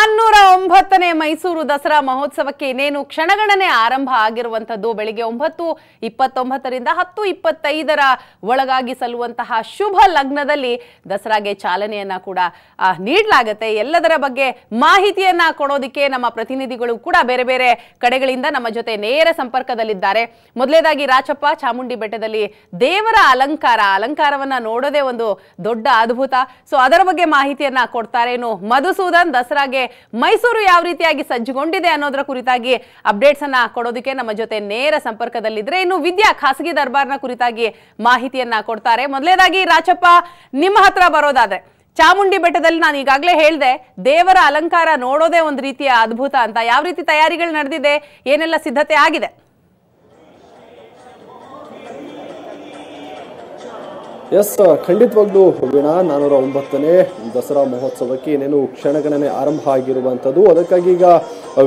ನಾನ್ನೂರ ಒಂಬತ್ತನೇ ಮೈಸೂರು ದಸರಾ ಮಹೋತ್ಸವಕ್ಕೆ ಇನ್ನೇನು ಕ್ಷಣಗಣನೆ ಆರಂಭ ಆಗಿರುವಂತದ್ದು ಬೆಳಿಗ್ಗೆ ಒಂಬತ್ತು ಇಪ್ಪತ್ತೊಂಬತ್ತರಿಂದ ಹತ್ತು ಇಪ್ಪತ್ತೈದರ ಒಳಗಾಗಿ ಸಲ್ಲುವಂತಹ ಶುಭ ಲಗ್ನದಲ್ಲಿ ದಸರಾಗೆ ಚಾಲನೆಯನ್ನ ಕೂಡ ನೀಡಲಾಗುತ್ತೆ. ಎಲ್ಲದರ ಬಗ್ಗೆ ಮಾಹಿತಿಯನ್ನ ಕೊಡೋದಿಕ್ಕೆ ನಮ್ಮ ಪ್ರತಿನಿಧಿಗಳು ಕೂಡ ಬೇರೆ ಬೇರೆ ಕಡೆಗಳಿಂದ ನಮ್ಮ ಜೊತೆ ನೇರ ಸಂಪರ್ಕದಲ್ಲಿದ್ದಾರೆ. ಮೊದಲೇದಾಗಿ ರಾಚಪ್ಪ ಚಾಮುಂಡಿ ಬೆಟ್ಟದಲ್ಲಿ ದೇವರ ಅಲಂಕಾರ, ಅಲಂಕಾರವನ್ನ ನೋಡೋದೇ ಒಂದು ದೊಡ್ಡ ಅದ್ಭುತ. ಸೊ, ಅದರ ಬಗ್ಗೆ ಮಾಹಿತಿಯನ್ನ ಕೊಡ್ತಾರೆ ಇನ್ನು ಮಧುಸೂದನ್ ದಸರಾಗೆ ಮೈಸೂರು ಯಾವ ರೀತಿಯಾಗಿ ಸಜ್ಜುಗೊಂಡಿದೆ ಅನ್ನೋದರ ಕುರಿತಾಗಿ ಅಪ್ಡೇಟ್ಸ್ ಅನ್ನ ಕೊಡೋದಕ್ಕೆ ನಮ್ಮ ಜೊತೆ ನೇರ ಸಂಪರ್ಕದಲ್ಲಿದ್ರೆ ಇನ್ನು ವಿದ್ಯಾ ಖಾಸಗಿ ದರ್ಬಾರ್ನ ಕುರಿತಾಗಿ ಮಾಹಿತಿಯನ್ನ ಕೊಡ್ತಾರೆ. ಮೊದಲೇದಾಗಿ ರಾಚಪ್ಪ, ನಿಮ್ಮ ಹತ್ರ ಬರೋದಾದ್ರೆ ಚಾಮುಂಡಿ ಬೆಟ್ಟದಲ್ಲಿ ನಾನು ಈಗಾಗಲೇ ಹೇಳಿದೆ, ದೇವರ ಅಲಂಕಾರ ನೋಡೋದೇ ಒಂದು ರೀತಿಯ ಅದ್ಭುತ ಅಂತ. ಯಾವ ರೀತಿ ತಯಾರಿಗಳು ನಡೆದಿದೆ, ಏನೆಲ್ಲ ಸಿದ್ಧತೆ ಆಗಿದೆ? ಎಸ್ ಖಂಡಿತವಾಗ್ಲೂ ವೀಣಾ ನಾನೂರ ಒಂಬತ್ತನೇ ದಸರಾ ಮಹೋತ್ಸವಕ್ಕೆ ಏನೇನು ಕ್ಷಣಗಣನೆ ಆರಂಭ ಆಗಿರುವಂಥದ್ದು. ಅದಕ್ಕಾಗಿ ಈಗ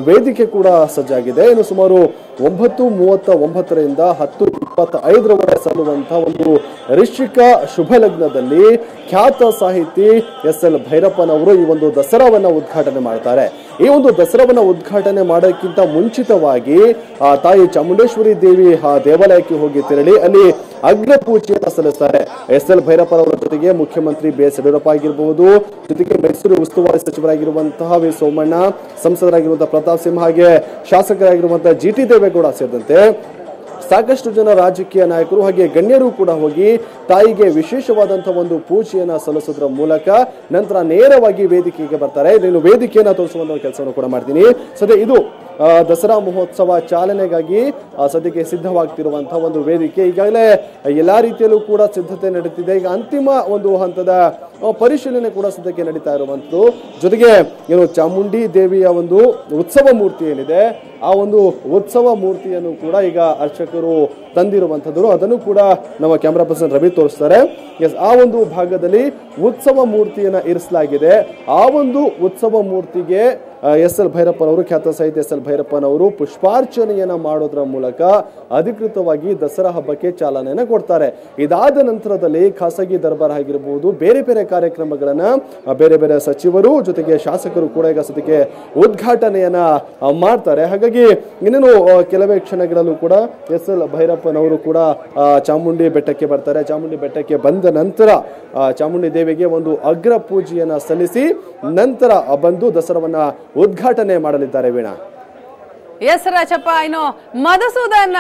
ವೇದಿಕೆ ಕೂಡ ಸಜ್ಜಾಗಿದೆ. ಇನ್ನು ಸುಮಾರು ಒಂಬತ್ತು ಮೂವತ್ತ ಒಂಬತ್ತರಿಂದ ಹತ್ತು ಇಪ್ಪತ್ತ ಐದರವರೆಗೆ ಸಲ್ಲುವಂತಹ ಒಂದು ರಿಷಿಕ ಶುಭ ಲಗ್ನದಲ್ಲಿ ಖ್ಯಾತ ಸಾಹಿತಿ ಎಸ್ ಎಲ್ ಭೈರಪ್ಪನವರು ಈ ಒಂದು ದಸರಾವನ್ನ ಉದ್ಘಾಟನೆ ಮಾಡ್ತಾರೆ. ಈ ಒಂದು ದಸರಾವನ್ನು ಉದ್ಘಾಟನೆ ಮಾಡೋಕ್ಕಿಂತ ಮುಂಚಿತವಾಗಿ, ಆ ತಾಯಿ ಚಾಮುಂಡೇಶ್ವರಿ ದೇವಿ ಆ ದೇವಾಲಯಕ್ಕೆ ಹೋಗಿ ತೆರಳಿ ಅಲ್ಲಿ ಅಗ್ರ ಪೂಜೆಯನ್ನು ಸಲ್ಲಿಸ್ತಾರೆ. ಎಸ್ ಎಲ್ ಭೈರಪ್ಪನವರ ಜೊತೆಗೆ ಮುಖ್ಯಮಂತ್ರಿ ಬಿ ಎಸ್ ಯಡಿಯೂರಪ್ಪ ಆಗಿರಬಹುದು ಜೊತೆಗೆ ಮೈಸೂರು ಉಸ್ತುವಾರಿ ಸಚಿವರಾಗಿರುವಂತಹ ವಿ ಸೋಮಣ್ಣ, ಸಂಸದರಾಗಿರುವಂತಹ ಪ್ರತಾಪ್ ಸಿಂಹ ಹಾಗೆ ಶಾಸಕರಾಗಿರುವಂತಹ ಜಿ ಟಿ ದೇವೇಗೌಡ ಸೇರಿದಂತೆ ಸಾಕಷ್ಟು ಜನ ರಾಜಕೀಯ ನಾಯಕರು ಹಾಗೆ ಗಣ್ಯರು ಕೂಡ ಹೋಗಿ ತಾಯಿಗೆ ವಿಶೇಷವಾದಂತಹ ಒಂದು ಪೂಜೆಯನ್ನ ಸಲ್ಲಿಸೋದ್ರ ಮೂಲಕ ನಂತರ ನೇರವಾಗಿ ವೇದಿಕೆಗೆ ಬರ್ತಾರೆ. ಇದನ್ನು ವೇದಿಕೆಯನ್ನ ತೋರಿಸುವಂತಹ ಕೆಲಸವನ್ನು ಕೂಡ ಮಾಡ್ತೀನಿ. ಸದ್ಯ ಇದು ದಸರಾ ಮಹೋತ್ಸವ ಚಾಲನೆಗಾಗಿ ಸದ್ಯಕ್ಕೆ ಸಿದ್ಧವಾಗ್ತಿರುವಂತಹ ಒಂದು ವೇದಿಕೆ. ಈಗಾಗಲೇ ಎಲ್ಲ ರೀತಿಯಲ್ಲೂ ಕೂಡ ಸಿದ್ಧತೆ ನಡೀತಿದೆ. ಈಗ ಅಂತಿಮ ಒಂದು ಹಂತದ ಪರಿಶೀಲನೆ ಕೂಡ ಸದ್ಯಕ್ಕೆ ನಡೀತಾ ಇರುವಂತದ್ದು ಜೊತೆಗೆ, ಏನು, ಚಾಮುಂಡಿ ದೇವಿಯ ಒಂದು ಉತ್ಸವ ಮೂರ್ತಿ ಏನಿದೆ, ಆ ಒಂದು ಉತ್ಸವ ಮೂರ್ತಿಯನ್ನು ಕೂಡ ಈಗ ಅರ್ಚಕರು ತಂದಿರುವಂಥದ್ದು. ಅದನ್ನು ಕೂಡ ನಮ್ಮ ಕ್ಯಾಮ್ರಾ ಪರ್ಸನ್ ರವಿ ತೋರಿಸ್ತಾರೆ. ಎಸ್ ಆ ಒಂದು ಭಾಗದಲ್ಲಿ ಉತ್ಸವ ಮೂರ್ತಿಯನ್ನ ಇರಿಸಲಾಗಿದೆ. ಆ ಒಂದು ಉತ್ಸವ ಮೂರ್ತಿಗೆ ಎಸ್ ಎಲ್ ಭೈರಪ್ಪನವರು, ಖ್ಯಾತ ಸಾಹಿತ್ಯ ಎಸ್ ಎಲ್ ಭೈರಪ್ಪನವರು ಪುಷ್ಪಾರ್ಚನೆಯನ್ನು ಮಾಡೋದ್ರ ಮೂಲಕ ಅಧಿಕೃತವಾಗಿ ದಸರಾ ಹಬ್ಬಕ್ಕೆ ಚಾಲನೆಯನ್ನು ಕೊಡ್ತಾರೆ. ಇದಾದ ನಂತರದಲ್ಲಿ ಖಾಸಗಿ ದರ್ಬಾರ್ ಆಗಿರ್ಬೋದು, ಬೇರೆ ಬೇರೆ ಕಾರ್ಯಕ್ರಮಗಳನ್ನು ಬೇರೆ ಬೇರೆ ಸಚಿವರು ಜೊತೆಗೆ ಶಾಸಕರು ಕೂಡ ಈಗ ಸದ್ಯಕ್ಕೆ ಉದ್ಘಾಟನೆಯನ್ನು ಮಾಡ್ತಾರೆ. ಹಾಗಾಗಿ ಇನ್ನೇನು ಕೆಲವೇ ಕ್ಷಣಗಳಲ್ಲೂ ಕೂಡ ಎಸ್ ಎಲ್ ಭೈರಪ್ಪನವರು ಕೂಡ ಚಾಮುಂಡಿ ಬೆಟ್ಟಕ್ಕೆ ಬರ್ತಾರೆ. ಚಾಮುಂಡಿ ಬೆಟ್ಟಕ್ಕೆ ಬಂದ ನಂತರ ಚಾಮುಂಡಿ ದೇವಿಗೆ ಒಂದು ಅಗ್ರ ಪೂಜೆಯನ್ನು ಸಲ್ಲಿಸಿ ನಂತರ ಬಂದು ದಸರಾವನ್ನ ಉದ್ಘಾಟನೆ ಮಾಡಲಿದ್ದಾರೆ ವೀಣಾ. ಎಸ್ ರಾಜಪ್ಪ ಇನ್ನು ಮಧುಸೂದನ್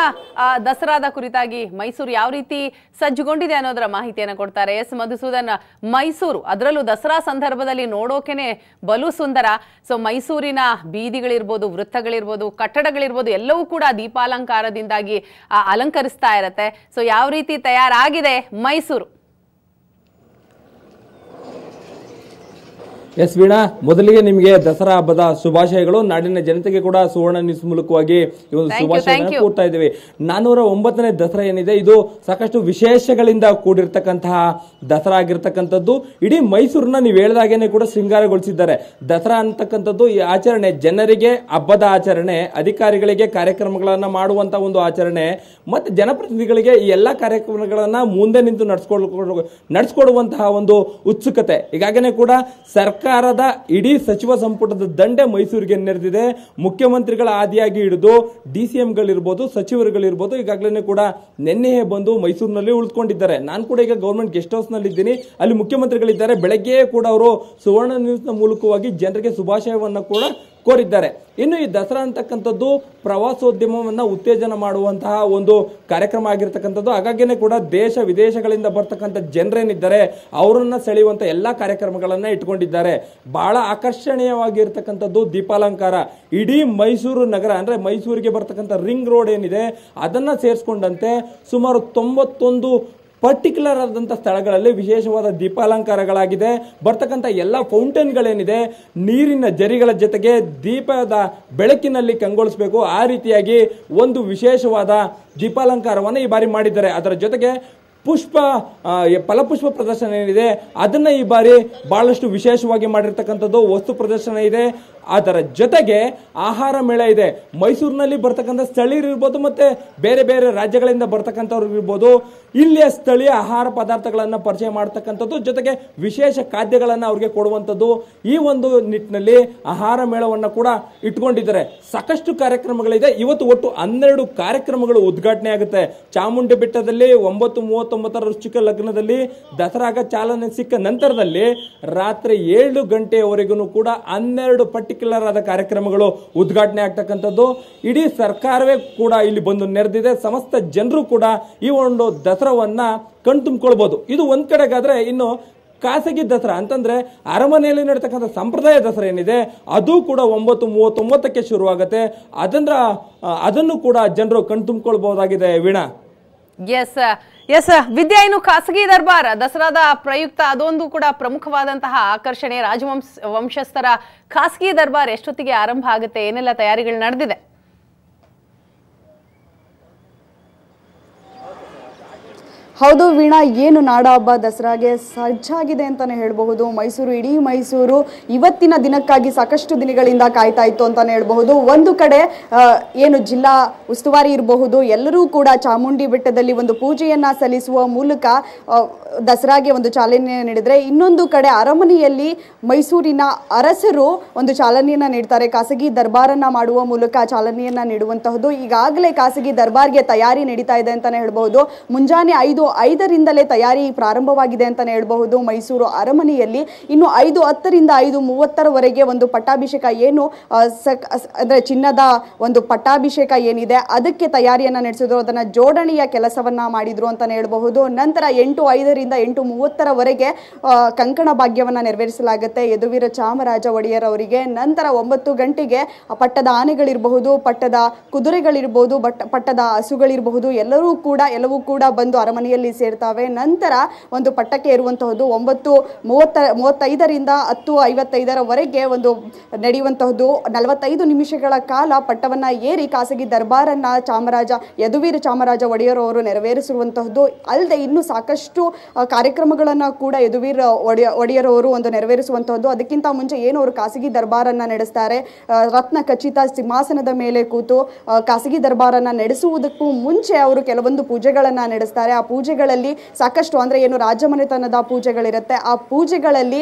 ದಸರಾದ ಕುರಿತಾಗಿ ಮೈಸೂರು ಯಾವ ರೀತಿ ಸಜ್ಜುಗೊಂಡಿದೆ ಅನ್ನೋದರ ಮಾಹಿತಿಯನ್ನು ಕೊಡ್ತಾರೆ. ಎಸ್ ಮಧುಸೂದನ್, ಮೈಸೂರು, ಅದರಲ್ಲೂ ದಸರಾ ಸಂದರ್ಭದಲ್ಲಿ ನೋಡೋಕೆನೆ ಬಲು ಸುಂದರ. ಸೊ ಮೈಸೂರಿನ ಬೀದಿಗಳಿರ್ಬೋದು, ವೃತ್ತಗಳಿರ್ಬೋದು, ಕಟ್ಟಡಗಳಿರ್ಬೋದು, ಎಲ್ಲವೂ ಕೂಡ ದೀಪಾಲಂಕಾರದಿಂದಾಗಿ ಅಲಂಕರಿಸ್ತಾ ಇರತ್ತೆ. ಸೊ ಯಾವ ರೀತಿ ತಯಾರಾಗಿದೆ ಮೈಸೂರು? ಎಸ್ ವೀಣಾ ಮೊದಲಿಗೆ ನಿಮಗೆ ದಸರಾ ಹಬ್ಬದ ಶುಭಾಶಯಗಳು. ನಾಡಿನ ಜನತೆಗೆ ಕೂಡ ಸುವರ್ಣ ನ್ಯೂಸ್ ಮೂಲಕವಾಗಿ ಈ ಒಂದು ಶುಭಾಶಯ. ಕೊಡ್ತಾ ಇದ್ದೀವಿ. ನಾನೂರ ಒಂಬತ್ತನೇ ದಸರಾ ಏನಿದೆ? ಇದು ಸಾಕಷ್ಟು ವಿಶೇಷಗಳಿಂದ ಕೂಡಿರ್ತಕ್ಕಂತಹ ದಸರಾ ಆಗಿರ್ತಕ್ಕಂಥದ್ದು. ಇಡೀ ಮೈಸೂರನ್ನ ನೀವು ಹೇಳ್ದಾಗೇನೆ ಕೂಡ ಶೃಂಗಾರಗೊಳಿಸಿದ್ದಾರೆ. ದಸರಾ ಅಂತಕ್ಕಂಥದ್ದು ಈ ಆಚರಣೆ ಜನರಿಗೆ ಹಬ್ಬದ ಆಚರಣೆ ಅಧಿಕಾರಿಗಳಿಗೆ ಕಾರ್ಯಕ್ರಮಗಳನ್ನ ಮಾಡುವಂತ ಒಂದು ಆಚರಣೆ ಮತ್ತೆ ಜನಪ್ರತಿನಿಧಿಗಳಿಗೆ ಈ ಎಲ್ಲ ಕಾರ್ಯಕ್ರಮಗಳನ್ನ ಮುಂದೆ ನಿಂತು ನಡೆಸ್ಕೊಳ್ ನಡೆಸ್ಕೊಡುವಂತಹ ಒಂದು ಉತ್ಸುಕತೆ. ಈಗಾಗಲೇ ಕೂಡ ಸರ್ಕಾರದ ಇಡೀ ಸಚಿವ ಸಂಪುಟದ ದಂಡೆ ಮೈಸೂರಿಗೆ ನೆರೆದಿದೆ. ಮುಖ್ಯಮಂತ್ರಿಗಳ ಆದಿಯಾಗಿ ಹಿಡಿದು ಡಿ ಸಿ ಎಂಗಳಿರ್ಬೋದು ಸಚಿವರುಗಳಿರ್ಬೋದು ಈಗಾಗಲೇ ಕೂಡ ನಿನ್ನೆಯೇ ಬಂದು ಮೈಸೂರಿನಲ್ಲಿ ಉಳಿದುಕೊಂಡಿದ್ದಾರೆ. ನಾನು ಕೂಡ ಈಗ ಗೌರ್ಮೆಂಟ್ ಗೆಸ್ಟ್ ಹೌಸ್ನಲ್ಲಿ ಇದ್ದೀನಿ ಅಲ್ಲಿ ಮುಖ್ಯಮಂತ್ರಿಗಳಿದ್ದಾರೆ. ಬೆಳಗ್ಗೆಯೇ ಕೂಡ ಅವರು ಸುವರ್ಣ ನ್ಯೂಸ್ನ ಮೂಲಕವಾಗಿ ಜನರಿಗೆ ಶುಭಾಶಯವನ್ನು ಕೂಡ ಕೋರಿದ್ದಾರೆ. ಇನ್ನು ಈ ದಸರಾ ಅಂತಕ್ಕಂಥದ್ದು ಪ್ರವಾಸೋದ್ಯಮವನ್ನು ಉತ್ತೇಜನ ಮಾಡುವಂತಹ ಒಂದು ಕಾರ್ಯಕ್ರಮ ಆಗಿರ್ತಕ್ಕಂಥದ್ದು. ಹಾಗಾಗಿನೇ ಕೂಡ ದೇಶ ವಿದೇಶಗಳಿಂದ ಬರ್ತಕ್ಕಂಥ ಜನರೇನಿದ್ದಾರೆ, ಅವರನ್ನು ಸೆಳೆಯುವಂಥ ಎಲ್ಲ ಕಾರ್ಯಕ್ರಮಗಳನ್ನು ಇಟ್ಕೊಂಡಿದ್ದಾರೆ. ಬಹಳ ಆಕರ್ಷಣೀಯವಾಗಿರ್ತಕ್ಕಂಥದ್ದು ದೀಪಾಲಂಕಾರ. ಇಡೀ ಮೈಸೂರು ನಗರ, ಅಂದರೆ ಮೈಸೂರಿಗೆ ಬರ್ತಕ್ಕಂಥ ರಿಂಗ್ ರೋಡ್ ಏನಿದೆ, ಅದನ್ನು ಸೇರಿಸ್ಕೊಂಡಂತೆ ಸುಮಾರು ತೊಂಬತ್ತೊಂದು ಪರ್ಟಿಕ್ಯುಲರ್ ಆದಂಥ ಸ್ಥಳಗಳಲ್ಲಿ ವಿಶೇಷವಾದ ದೀಪಾಲಂಕಾರಗಳಾಗಿದೆ. ಬರ್ತಕ್ಕಂಥ ಎಲ್ಲ ಫೌಂಟೇನ್ಗಳೇನಿದೆ, ನೀರಿನ ಜರಿಗಳ ಜೊತೆಗೆ ದೀಪದ ಬೆಳಕಿನಲ್ಲಿ ಕಂಗೊಳಿಸಬೇಕು. ಆ ರೀತಿಯಾಗಿ ಒಂದು ವಿಶೇಷವಾದ ದೀಪಾಲಂಕಾರವನ್ನು ಈ ಬಾರಿ ಮಾಡಿದ್ದಾರೆ. ಅದರ ಜೊತೆಗೆ ಪುಷ್ಪ ಫಲಪುಷ್ಪ ಪ್ರದರ್ಶನ ಏನಿದೆ, ಅದನ್ನು ಈ ಬಾರಿ ಬಹಳಷ್ಟು ವಿಶೇಷವಾಗಿ ಮಾಡಿರ್ತಕ್ಕಂಥದ್ದು ವಸ್ತು ಪ್ರದರ್ಶನ ಇದೆ. ಅದರ ಜೊತೆಗೆ ಆಹಾರ ಮೇಳ ಇದೆ. ಮೈಸೂರಿನಲ್ಲಿ ಬರ್ತಕ್ಕಂಥ ಸ್ಥಳೀಯರು ಇರ್ಬೋದು ಮತ್ತು ಬೇರೆ ಬೇರೆ ರಾಜ್ಯಗಳಿಂದ ಬರ್ತಕ್ಕಂಥವ್ರು ಇರ್ಬೋದು. ಇಲ್ಲಿಯ ಸ್ಥಳೀಯ ಆಹಾರ ಪದಾರ್ಥಗಳನ್ನು ಪರಿಚಯ ಮಾಡ್ತಕ್ಕಂಥದ್ದು, ಜೊತೆಗೆ ವಿಶೇಷ ಖಾದ್ಯಗಳನ್ನು ಅವ್ರಿಗೆ ಕೊಡುವಂಥದ್ದು. ಈ ಒಂದು ನಿಟ್ಟಿನಲ್ಲಿ ಆಹಾರ ಮೇಳವನ್ನು ಕೂಡ ಇಟ್ಕೊಂಡಿದ್ದಾರೆ. ಸಾಕಷ್ಟು ಕಾರ್ಯಕ್ರಮಗಳಿದೆ. ಇವತ್ತು ಒಟ್ಟು ಹನ್ನೆರಡು ಕಾರ್ಯಕ್ರಮಗಳು ಉದ್ಘಾಟನೆ ಆಗುತ್ತೆ. ಚಾಮುಂಡಿ ಬೆಟ್ಟದಲ್ಲಿ ಒಂಬತ್ತು ಮೂವತ್ತೊಂಬತ್ತರ ರುಚಿಕ ಲಗ್ನದಲ್ಲಿ ದಸರಾಗ ಚಾಲನೆ ಸಿಕ್ಕ ನಂತರದಲ್ಲಿ ರಾತ್ರಿ ಏಳು ಗಂಟೆಯವರೆಗೂ ಕೂಡ ಹನ್ನೆರಡು ಪರ್ಟಿಕ್ಯುಲರ್ ಆದ ಕಾರ್ಯಕ್ರಮಗಳು ಉದ್ಘಾಟನೆ ಆಗ್ತಕ್ಕಂಥದ್ದು. ಇಡೀ ಸರ್ಕಾರವೇ ಕೂಡ ಇಲ್ಲಿ ಬಂದು ನೆರೆದಿದೆ. ಸಮಸ್ತ ಜನರು ಕೂಡ ಈ ಒಂದು ದಸರಾವನ್ನ ಕಣ್ತುಂಬ್ಕೊಳ್ಬೋದು. ಇದು ಒಂದ್ ಕಡೆಗಾದ್ರೆ ಇನ್ನು ಖಾಸಗಿ ದಸರಾ ಅಂತಂದ್ರೆ ಅರಮನೆಯಲ್ಲಿ ನಡೀತಕ್ಕಂಥ ಸಂಪ್ರದಾಯ ದಸರಾ ಏನಿದೆ, ಅದು ಕೂಡ ಒಂಬತ್ತು ಮೂವತ್ತೊಂಬತ್ತಕ್ಕೆ ಶುರುವಾಗುತ್ತೆ. ಅದನ್ನ ಅದನ್ನು ಕೂಡ ಜನರು ಕಣ್ತುಂಬ್ಕೊಳ್ಬಹುದಾಗಿದೆ ವೀಣಾ. ಎಸ್ ಎಸ್ ವಿದ್ಯಾ ಇನ್ನು ಖಾಸಗಿ ದರ್ಬಾರ್. ದಸರಾದ ಪ್ರಯುಕ್ತ ಅದೊಂದು ಕೂಡ ಪ್ರಮುಖವಾದಂತಹ ಆಕರ್ಷಣೆ ರಾಜವಂಶ, ವಂಶಸ್ಥರ ಖಾಸಗಿ ದರ್ಬಾರ್ ಎಷ್ಟೊತ್ತಿಗೆ ಆರಂಭ ಆಗುತ್ತೆ, ಏನೆಲ್ಲ ತಯಾರಿಗಳು ನಡೆದಿದೆ? ಹೌದು ವೀಣಾ, ಏನು ನಾಡ ಹಬ್ಬ ದಸರಾಗೆ ಸಜ್ಜಾಗಿದೆ ಅಂತಾನೆ ಹೇಳಬಹುದು. ಮೈಸೂರು, ಇಡೀ ಮೈಸೂರು ಇವತ್ತಿನ ದಿನಕ್ಕಾಗಿ ಸಾಕಷ್ಟು ದಿನಗಳಿಂದ ಕಾಯ್ತಾ ಇತ್ತು ಅಂತಾನೆ ಹೇಳಬಹುದು. ಒಂದು ಕಡೆ ಏನು ಜಿಲ್ಲಾ ಉಸ್ತುವಾರಿ ಇರಬಹುದು, ಎಲ್ಲರೂ ಕೂಡ ಚಾಮುಂಡಿ ಬೆಟ್ಟದಲ್ಲಿ ಒಂದು ಪೂಜೆಯನ್ನ ಸಲ್ಲಿಸುವ ಮೂಲಕ ದಸರಾಗೆ ಒಂದು ಚಾಲನೆ ನೀಡಿದರೆ, ಇನ್ನೊಂದು ಕಡೆ ಅರಮನೆಯಲ್ಲಿ ಮೈಸೂರಿನ ಅರಸರು ಒಂದು ಚಾಲನೆಯನ್ನು ನೀಡ್ತಾರೆ. ಖಾಸಗಿ ದರ್ಬಾರನ್ನ ಮಾಡುವ ಮೂಲಕ ಚಾಲನೆಯನ್ನು ನೀಡುವಂತಹದ್ದು ಈಗಾಗಲೇ ಖಾಸಗಿ ದರ್ಬಾರ್ಗೆ ತಯಾರಿ ನಡೀತಾ ಇದೆ ಅಂತಾನೆ ಹೇಳಬಹುದು. ಮುಂಜಾನೆ ಐದು ಐದರಿಂದಲೇ ತಯಾರಿ ಪ್ರಾರಂಭವಾಗಿದೆ ಅಂತಾನೆ ಹೇಳಬಹುದು. ಮೈಸೂರು ಅರಮನೆಯಲ್ಲಿ ಇನ್ನು ಐದು ಹತ್ತರಿಂದ ಐದು ಮೂವತ್ತರವರೆಗೆ ಒಂದು ಪಟ್ಟಾಭಿಷೇಕ ಏನು ಅಂದರೆ ಚಿನ್ನದ ಒಂದು ಪಟ್ಟಾಭಿಷೇಕ ಏನಿದೆ, ಅದಕ್ಕೆ ತಯಾರಿಯನ್ನು ನಡೆಸಿದ್ರು. ಅದನ್ನ ಜೋಡಣೆಯ ಕೆಲಸವನ್ನ ಮಾಡಿದ್ರು ಅಂತಾನೆ ಹೇಳಬಹುದು. ನಂತರ ಎಂಟು ಐದರಿಂದ ಎಂಟು ಮೂವತ್ತರವರೆಗೆ ಕಂಕಣ ಭಾಗ್ಯವನ್ನು ನೆರವೇರಿಸಲಾಗುತ್ತೆ. ಯದುವೀರ ಚಾಮರಾಜ ಒಡೆಯರ್ ಅವರಿಗೆ. ನಂತರ ಒಂಬತ್ತು ಗಂಟೆಗೆ ಪಟ್ಟದ ಆನೆಗಳಿರಬಹುದು, ಪಟ್ಟದ ಕುದುರೆಗಳಿರಬಹುದು ಪಟ್ಟದ ಹಸುಗಳಿರಬಹುದು. ಎಲ್ಲರೂ ಕೂಡ, ಎಲ್ಲವೂ ಕೂಡ ಬಂದು ಅರಮನೆಯಲ್ಲಿ ಸೇರ್ತಾವೆ. ನಂತರ ಒಂದು ಪಟ್ಟಕ್ಕೆ ಇರುವಂತಹದ್ದು ಒಂಬತ್ತು ಮೂವತ್ತ, ಮೂವತ್ತೈದರಿಂದ ಹತ್ತು ಐವತ್ತೈದರವರೆಗೆ ಒಂದು ನಡೆಯುವಂತಹದ್ದು. ನಲವತ್ತೈದು ನಿಮಿಷಗಳ ಕಾಲ ಪಟ್ಟವನ್ನ ಏರಿ ಖಾಸಗಿ ದರ್ಬಾರನ್ನ ಚಾಮರಾಜ, ಯದುವೀರ ಚಾಮರಾಜ ಒಡೆಯರ್ ಅವರು ನೆರವೇರಿಸಿರುವಂತಹದ್ದು. ಅಲ್ಲದೆ ಇನ್ನು ಸಾಕಷ್ಟು ಕಾರ್ಯಕ್ರಮಗಳನ್ನು ಕೂಡ ಯದುವೀರ ಒಡೆಯ, ಒಡೆಯರ್ ಅವರು ಒಂದು ನೆರವೇರಿಸುವಂತಹದ್ದು. ಅದಕ್ಕಿಂತ ಮುಂಚೆ ಏನು ಅವರು ಖಾಸಗಿ ದರ್ಬಾರನ್ನ ನಡೆಸ್ತಾರೆ. ರತ್ನ ಖಚಿತ ಸಿಂಹಾಸನದ ಮೇಲೆ ಕೂತು ಖಾಸಗಿ ದರ್ಬಾರನ್ನ ನಡೆಸುವುದಕ್ಕೂ ಮುಂಚೆ ಅವರು ಕೆಲವೊಂದು ಪೂಜೆಗಳನ್ನ ನಡೆಸ್ತಾರೆ. ಆ ಪೂಜೆಗಳಲ್ಲಿ ಸಾಕಷ್ಟು ಅಂದರೆ ಏನು ರಾಜಮನೆತನದ ಪೂಜೆಗಳಿರುತ್ತೆ. ಆ ಪೂಜೆಗಳಲ್ಲಿ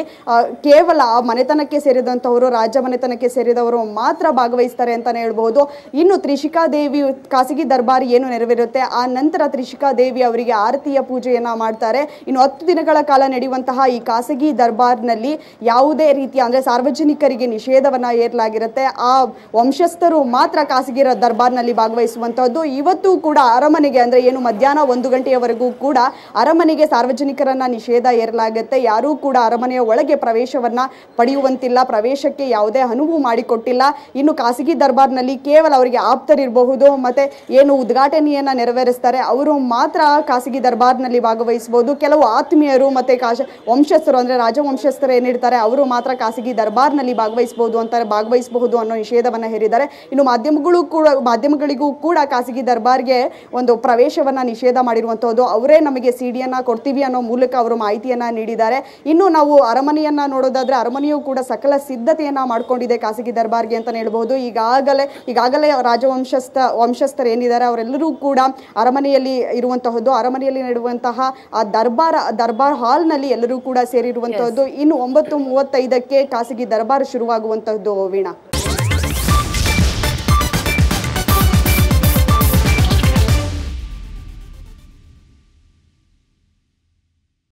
ಕೇವಲ ಆ ಮನೆತನಕ್ಕೆ ಸೇರಿದಂಥವರು ರಾಜ ಮನೆತನಕ್ಕೆ ಸೇರಿದವರು ಮಾತ್ರ ಭಾಗವಹಿಸ್ತಾರೆ ಅಂತಲೇ ಹೇಳ್ಬೋದು ಇನ್ನು ತ್ರಿಷಿಕಾ ದೇವಿ ಖಾಸಗಿ ದರ್ಬಾರ್ ಏನು ನೆರವೇರುತ್ತೆ, ಆ ನಂತರ ತ್ರಿಷಿಕಾ ದೇವಿ ಅವರಿಗೆ ಆರತಿಯ ಪೂಜೆಯನ್ನು ಮಾಡ್ತಾರೆ. ಇನ್ನು ಹತ್ತು ದಿನಗಳ ಕಾಲ ನಡೆಯುವಂತಹ ಈ ಖಾಸಗಿ ದರ್ಬಾರ್ನಲ್ಲಿ ಯಾವುದೇ ರೀತಿಯ ಅಂದರೆ ಸಾರ್ವಜನಿಕರಿಗೆ ನಿಷೇಧವನ್ನು ಏರ್ಲಾಗಿರುತ್ತೆ ಆ ವಂಶಸ್ಥರು ಮಾತ್ರ ಖಾಸಗಿ ದರ್ಬಾರ್ನಲ್ಲಿ ಭಾಗವಹಿಸುವಂಥದ್ದು ಇವತ್ತು ಕೂಡ ಅರಮನೆಗೆ ಅಂದರೆ ಏನು ಮಧ್ಯಾಹ್ನ ಒಂದು ಗಂಟೆಯವರೆಗೂ ಕೂಡ ಅರಮನೆಗೆ ಸಾರ್ವಜನಿಕರನ್ನ ನಿಷೇಧ ಏರಲಾಗುತ್ತೆ ಯಾರೂ ಕೂಡ ಅರಮನೆಯ ಒಳಗೆ ಪ್ರವೇಶವನ್ನ ಪಡೆಯುವಂತಿಲ್ಲ. ಪ್ರವೇಶಕ್ಕೆ ಯಾವುದೇ ಅನುವು ಮಾಡಿಕೊಟ್ಟಿಲ್ಲ. ಇನ್ನು ಖಾಸಗಿ ದರ್ಬಾರ್ನಲ್ಲಿ ಕೇವಲ ಅವರಿಗೆ ಆಪ್ತರಿರಬಹುದು ಮತ್ತೆ ಏನು ಉದ್ಘಾಟನೆಯನ್ನ ನೆರವೇರಿಸ್ತಾರೆ ಅವರು ಮಾತ್ರ ಖಾಸಗಿ ದರ್ಬಾರ್ನಲ್ಲಿ ಭಾಗವಹಿಸಬಹುದು. ಕೆಲವು ಆತ್ಮೀಯರು ಮತ್ತೆ ಕಾಶ ವಂಶಸ್ಥರು ಅಂದ್ರೆ ರಾಜವಂಶಸ್ಥರು ಏನಿರ್ತಾರೆ ಅವರು ಮಾತ್ರ ಖಾಸಗಿ ದರ್ಬಾರ್ನಲ್ಲಿ ಭಾಗವಹಿಸಬಹುದು ಅಂತ ಭಾಗವಹಿಸಬಹುದು ಅನ್ನೋ ನಿಷೇಧವನ್ನ ಹೇರಿದ್ದಾರೆ. ಇನ್ನು ಮಾಧ್ಯಮಗಳು ಕೂಡ, ಮಾಧ್ಯಮಗಳಿಗೂ ಕೂಡ ಖಾಸಗಿ ದರ್ಬಾರ್ಗೆ ಒಂದು ಪ್ರವೇಶವನ್ನ ನಿಷೇಧ ಮಾಡಿರುವಂತಹದ್ದು ಅವರೇ ನಮಗೆ ಸಿಡಿಯನ್ನ ಕೊಡ್ತೀವಿ ಅನ್ನೋ ಮೂಲಕ ಅವರು ಮಾಹಿತಿಯನ್ನ ನೀಡಿದ್ದಾರೆ. ಇನ್ನು ನಾವು ಅರಮನೆಯನ್ನು ನೋಡೋದಾದ್ರೆ ಅರಮನೆಯು ಕೂಡ ಸಕಲ ಸಿದ್ಧತೆಯನ್ನ ಮಾಡ್ಕೊಂಡಿದೆ ಖಾಸಗಿ ದರ್ಬಾರ್ಗೆ ಅಂತ ಹೇಳ್ಬೋದು ಈಗಾಗಲೇ ಈಗಾಗಲೇ ರಾಜವಂಶಸ್ಥ ವಂಶಸ್ಥರು ಏನಿದ್ದಾರೆ ಅವರೆಲ್ಲರೂ ಕೂಡ ಅರಮನೆಯಲ್ಲಿ ಇರುವಂತಹದ್ದು ಅರಮನೆಯಲ್ಲಿ ನಡೆಯುವಂತಹ ಆ ದರ್ಬಾರ್ ದರ್ಬಾರ್ ಹಾಲ್ನಲ್ಲಿ ಎಲ್ಲರೂ ಕೂಡ ಸೇರಿರುವಂತಹದ್ದು. ಇನ್ನು ಒಂಬತ್ತು ಮೂವತ್ತೈದಕ್ಕೆ ಖಾಸಗಿ ದರ್ಬಾರ್ ಶುರುವಾಗುವಂತಹದ್ದು ವೀಣಾ.